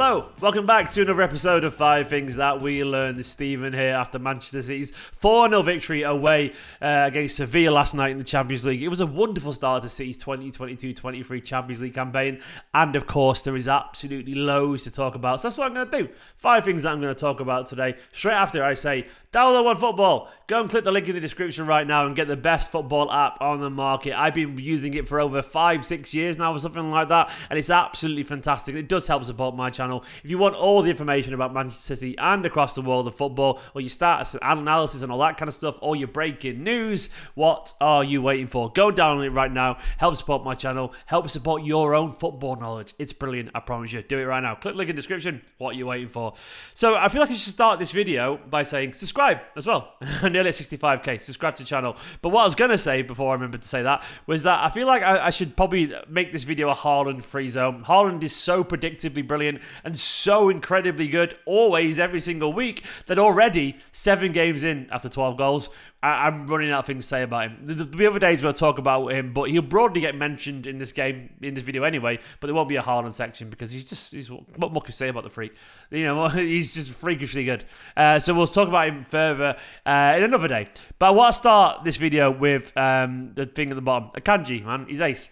Hello, welcome back to another episode of Five Things That We Learned. Steven here after Manchester City's 4 0 victory away uh, against Sevilla last night in the Champions League. It was a wonderful start to City's 2022 23 Champions League campaign, and of course, there is absolutely loads to talk about. So that's what I'm going to do. Five things that I'm going to talk about today. Straight after I say, download OneFootball. Go and click the link in the description right now and get the best football app on the market. I've been using it for over five, six years now, or something like that, and it's absolutely fantastic. It does help support my channel. If you want all the information about Manchester City and across the world of football, or your stats and analysis and all that kind of stuff, or your breaking news, what are you waiting for? Go download it right now. Help support my channel. Help support your own football knowledge. It's brilliant, I promise you. Do it right now. Click link in the description. What are you waiting for? So I feel like I should start this video by saying subscribe as well. Nearly 65k. Subscribe to the channel. But what I was going to say before I remembered to say that was that I feel like I, I should probably make this video a Haaland free zone. Haaland is so predictably brilliant and so incredibly good always, every single week, that already seven games in after 12 goals, I, am running out of things to say about him. The, the, other days we'll talk about him, but he'll broadly get mentioned in this game, in this video anyway. But there won't be a Haaland section because he's just he's what more can say about the freak? You know, he's just freakishly good. Uh, so we'll talk about him further uh, in another day. But I want to start this video with um, the thing at the bottom. Akanji, man, he's ace.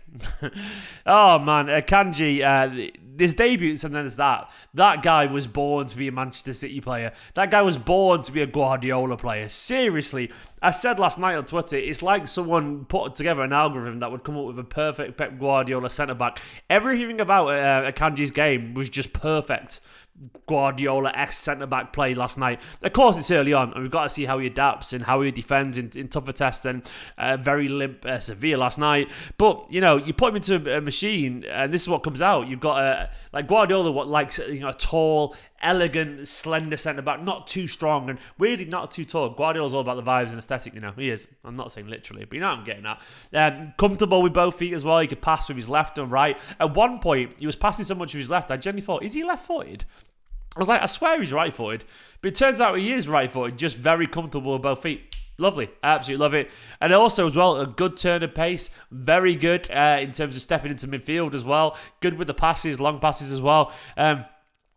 oh man, Akanji. Uh, this debut, and then there's that. That guy was born to be a Manchester City player. That guy was born to be a Guardiola player. Seriously, I said last night on Twitter, it's like someone put together an algorithm that would come up with a perfect Pep Guardiola centre back. Everything about uh, Akanji's game was just perfect. Guardiola ex centre back play last night. Of course, it's early on, and we've got to see how he adapts and how he defends in, in tougher tests than uh, very limp uh, Sevilla last night. But you know, you put him into a machine, and this is what comes out. You've got a like Guardiola, what likes you know a tall, elegant, slender centre back, not too strong and weirdly not too tall. Guardiola's all about the vibes and aesthetic, you know. He is. I'm not saying literally, but you know what I'm getting at. Um, comfortable with both feet as well. He could pass with his left and right. At one point, he was passing so much with his left, I genuinely thought, is he left footed? I was like, I swear he's right footed. But it turns out he is right footed, just very comfortable with both feet. Lovely. Absolutely love it. And also, as well, a good turn of pace. Very good uh, in terms of stepping into midfield as well. Good with the passes, long passes as well. Um,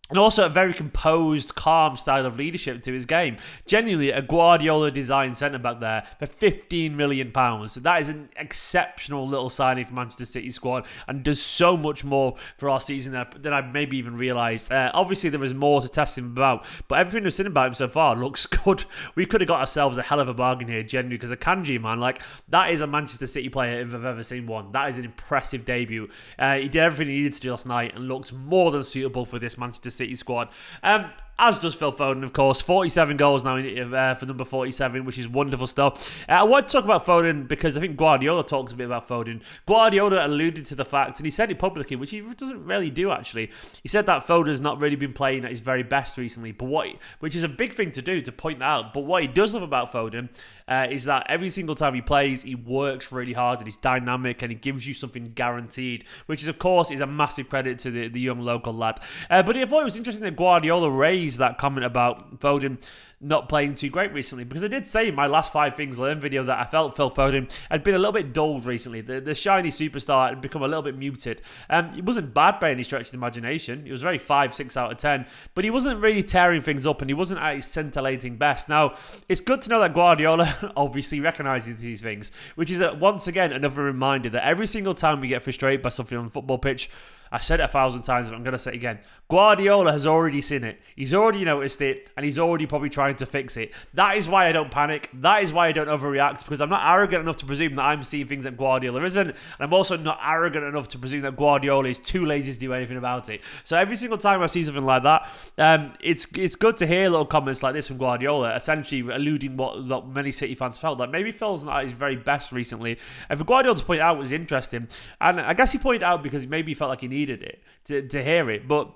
and also a very composed, calm style of leadership to his game. Genuinely, a Guardiola designed centre back there for 15 million pounds. So that is an exceptional little signing for Manchester City squad and does so much more for our season than I maybe even realised. Uh, obviously, there is more to test him about, but everything we've seen about him so far looks good. We could have got ourselves a hell of a bargain here, genuinely, because Akanji, man, like, that is a Manchester City player if I've ever seen one. That is an impressive debut. Uh, he did everything he needed to do last night and looked more than suitable for this Manchester City City squad. Um, as does Phil Foden, of course. 47 goals now uh, for number 47, which is wonderful stuff. Uh, I want to talk about Foden because I think Guardiola talks a bit about Foden. Guardiola alluded to the fact, and he said it publicly, which he doesn't really do actually. He said that Foden's not really been playing at his very best recently, but what, which is a big thing to do to point that out. But what he does love about Foden uh, is that every single time he plays, he works really hard and he's dynamic and he gives you something guaranteed, which is of course is a massive credit to the, the young local lad. Uh, but I thought it was interesting that Guardiola raised that comment about Foden not playing too great recently because I did say in my last five things learned video that I felt Phil Foden had been a little bit dulled recently. The, the shiny superstar had become a little bit muted. Um, he wasn't bad by any stretch of the imagination. He was very five, six out of ten, but he wasn't really tearing things up and he wasn't at his scintillating best. Now, it's good to know that Guardiola obviously recognises these things, which is a, once again another reminder that every single time we get frustrated by something on the football pitch, I said it a thousand times, but I'm going to say it again. Guardiola has already seen it. He's already noticed it, and he's already probably trying to fix it. That is why I don't panic. That is why I don't overreact, because I'm not arrogant enough to presume that I'm seeing things that Guardiola isn't. And I'm also not arrogant enough to presume that Guardiola is too lazy to do anything about it. So every single time I see something like that, um, it's it's good to hear little comments like this from Guardiola, essentially alluding what, what many City fans felt like. Maybe Phil's not at his very best recently. And for Guardiola to point out was interesting. And I guess he pointed out because maybe he felt like he needed needed it to, to hear it. But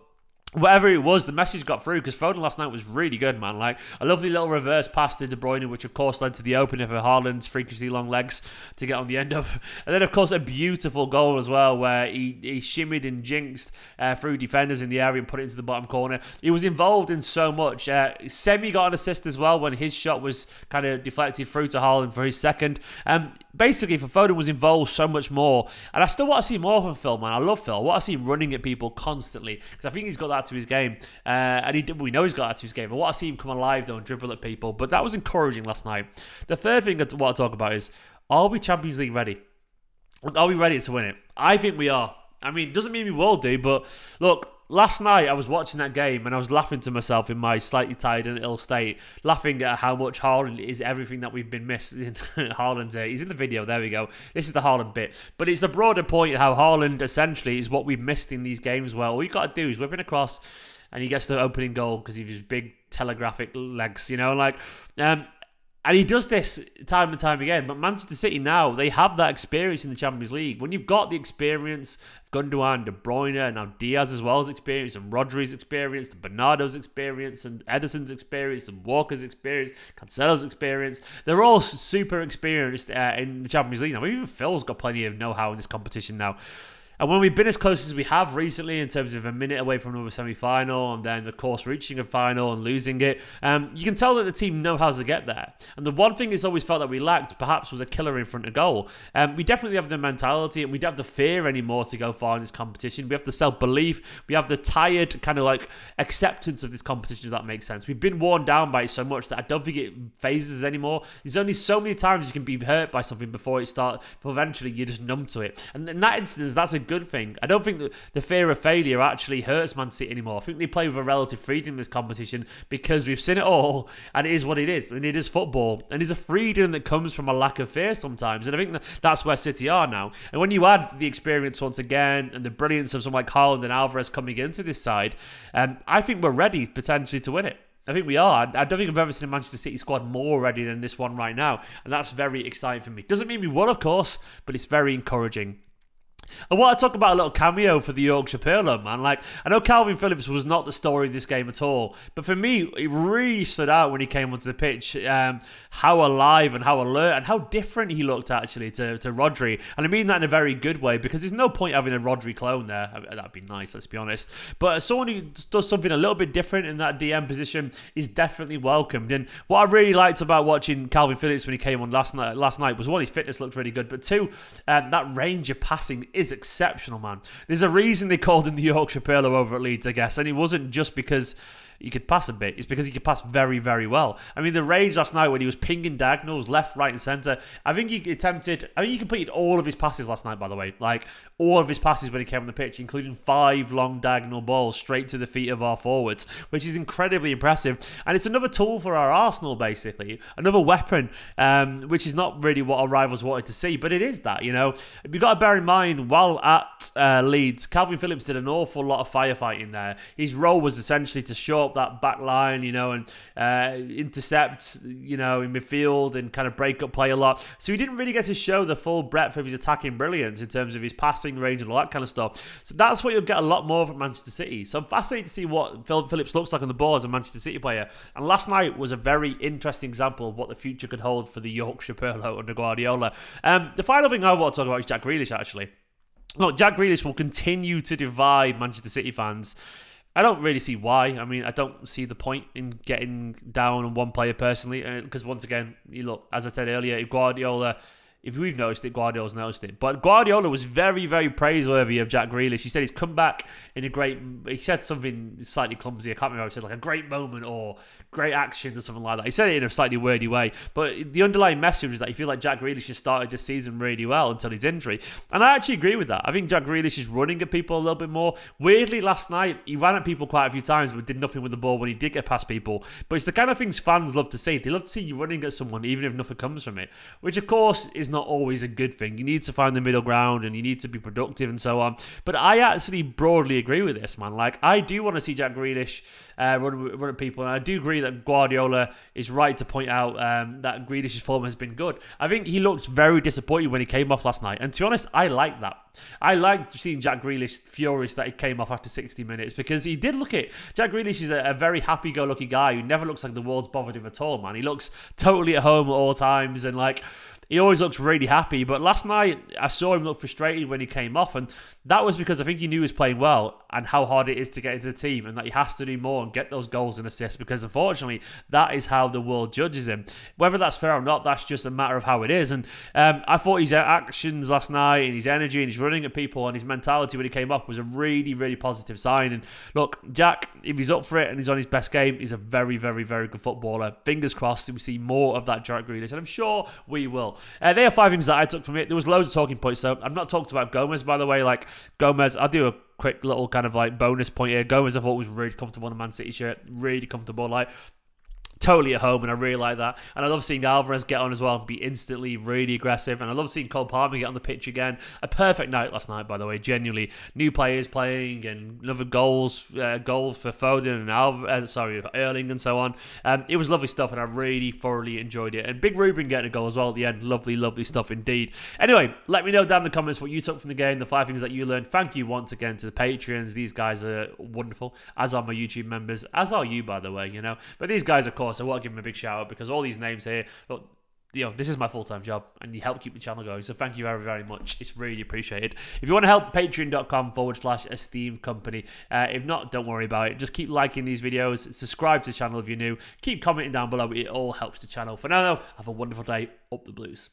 whatever it was, the message got through because Foden last night was really good, man. Like a lovely little reverse pass to De Bruyne, which of course led to the opener for Haaland's freakishly long legs to get on the end of, and then of course a beautiful goal as well where he, he shimmied and jinxed uh, through defenders in the area and put it into the bottom corner. He was involved in so much. Uh, Semi got an assist as well when his shot was kind of deflected through to Haaland for his second. Um, basically, for Foden was involved so much more, and I still want to see more from Phil, man. I love Phil. What I want to see him running at people constantly because I think he's got that that to his game, uh, and he we know he's got that to his game. I want to see him come alive though and dribble at people. But that was encouraging last night. The third thing I want to talk about is: Are we Champions League ready? Are we ready to win it? I think we are. I mean, doesn't mean we will do, but look, last night I was watching that game and I was laughing to myself in my slightly tired and ill state, laughing at how much Haaland is everything that we've been missing. Haaland here. He's in the video, there we go. This is the Haaland bit. But it's a broader point how Haaland essentially is what we've missed in these games well. All you got to do is whip it across and he gets the opening goal because of his big telegraphic legs, you know, like um, and he does this time and time again. But Manchester City now, they have that experience in the Champions League. When you've got the experience of Gundogan, De Bruyne, and now Dias as well as experience, and Rodri's experience, and Bernardo's experience, and Ederson's experience, and Walker's experience, Cancelo's experience, they're all super experienced uh, in the Champions League now. Even Phil's got plenty of know how in this competition now. And when we've been as close as we have recently, in terms of a minute away from another semi final, and then, of course, reaching a final and losing it, um, you can tell that the team know how to get there. And the one thing it's always felt that we lacked, perhaps, was a killer in front of goal. Um, we definitely have the mentality, and we don't have the fear anymore to go far in this competition. We have the self belief, we have the tired kind of like acceptance of this competition, if that makes sense. We've been worn down by it so much that I don't think it phases anymore. There's only so many times you can be hurt by something before it starts, but eventually you're just numb to it. And in that instance, that's a good thing. I don't think that the fear of failure actually hurts Man City anymore. I think they play with a relative freedom in this competition because we've seen it all and it is what it is. And it is football. And it's a freedom that comes from a lack of fear sometimes. And I think that that's where City are now. And when you add the experience once again and the brilliance of someone like Haaland and Alvarez coming into this side, um, I think we're ready potentially to win it. I think we are. I don't think I've ever seen a Manchester City squad more ready than this one right now. And that's very exciting for me. Doesn't mean we will, of course, but it's very encouraging. I want to talk about a little cameo for the Yorkshire Pirlo, man. Like, I know Calvin Phillips was not the story of this game at all, but for me, it really stood out when he came onto the pitch. Um, how alive and how alert and how different he looked actually to, to Rodri. And I mean that in a very good way because there's no point having a Rodri clone there. That'd be nice, let's be honest. But someone who does something a little bit different in that DM position is definitely welcomed. And what I really liked about watching Calvin Phillips when he came on last night, last night was one, his fitness looked really good, but two, um, that range of passing is exceptional, man. There's a reason they called him the Yorkshire Pirlo over at Leeds, I guess, and it wasn't just because he could pass a bit. It's because he could pass very, very well. I mean, the rage last night when he was pinging diagonals left, right, and centre. I think he attempted. I mean, he completed all of his passes last night. By the way, like all of his passes when he came on the pitch, including five long diagonal balls straight to the feet of our forwards, which is incredibly impressive. And it's another tool for our Arsenal, basically, another weapon, um, which is not really what our rivals wanted to see, but it is that. You know, you've got to bear in mind while at uh, Leeds, Calvin Phillips did an awful lot of firefighting there. His role was essentially to show that back line, you know, and uh, intercept, you know, in midfield and kind of break up play a lot. So he didn't really get to show the full breadth of his attacking brilliance in terms of his passing range and all that kind of stuff. So that's what you'll get a lot more from Manchester City. So I'm fascinated to see what Phil Phillips looks like on the ball as a Manchester City player. And last night was a very interesting example of what the future could hold for the Yorkshire Pirlo under Guardiola. Um, the final thing I want to talk about is Jack Grealish, actually. Look, Jack Grealish will continue to divide Manchester City fans. I don't really see why. I mean, I don't see the point in getting down on one player personally, because uh, once again, you look as I said earlier, Guardiola if we've noticed it, Guardiola's noticed it. But Guardiola was very, very praiseworthy of Jack Grealish. He said he's come back in a great. He said something slightly clumsy. I can't remember. He said like a great moment or great action or something like that. He said it in a slightly wordy way. But the underlying message is that he feel like Jack Grealish has started this season really well until his injury, and I actually agree with that. I think Jack Grealish is running at people a little bit more. Weirdly, last night he ran at people quite a few times, but did nothing with the ball when he did get past people. But it's the kind of things fans love to see. They love to see you running at someone even if nothing comes from it, which of course is not always a good thing. You need to find the middle ground and you need to be productive and so on. But I actually broadly agree with this, man. Like, I do want to see Jack Grealish uh, run, run at people. And I do agree that Guardiola is right to point out um, that Grealish's form has been good. I think he looked very disappointed when he came off last night. And to be honest, I like that. I liked seeing Jack Grealish furious that he came off after 60 minutes because he did look it. Jack Grealish is a, a very happy-go-lucky guy who never looks like the world's bothered him at all, man. He looks totally at home at all times and like he always looks really happy. But last night, I saw him look frustrated when he came off, and that was because I think he knew he was playing well. And how hard it is to get into the team and that he has to do more and get those goals and assists because unfortunately that is how the world judges him. Whether that's fair or not, that's just a matter of how it is. And um, I thought his actions last night and his energy and his running at people and his mentality when he came up was a really, really positive sign. And look, Jack, if he's up for it and he's on his best game, he's a very, very, very good footballer. Fingers crossed we see more of that Jack Grealish, and I'm sure we will. Uh, there are five things that I took from it. There was loads of talking points, so I've not talked about Gomez, by the way. Like, Gomez, I'll do a quick little kind of like bonus point here. Gomez, I thought was really comfortable in a Man City shirt, really comfortable. Like totally at home, and I really like that. And I love seeing Alvarez get on as well and be instantly really aggressive. And I love seeing Cole Palmer get on the pitch again. A perfect night last night, by the way. Genuinely, new players playing and another goals, uh, goals for Foden and Alvarez, uh, sorry, Erling and so on. Um, it was lovely stuff, and I really thoroughly enjoyed it. And Big Ruben getting a goal as well at the end. Lovely, lovely stuff indeed. Anyway, let me know down in the comments what you took from the game, the five things that you learned. Thank you once again to the Patreons. These guys are wonderful, as are my YouTube members, as are you, by the way. You know, but these guys, of course course, I want to give him a big shout out because all these names here, look, you know, this is my full time job and you help keep the channel going. So thank you very, very much. It's really appreciated. If you want to help, patreon.com forward slash esteemed kompany. Uh, if not, don't worry about it. Just keep liking these videos, subscribe to the channel if you're new, keep commenting down below. It all helps the channel. For now, though, have a wonderful day. Up the blues.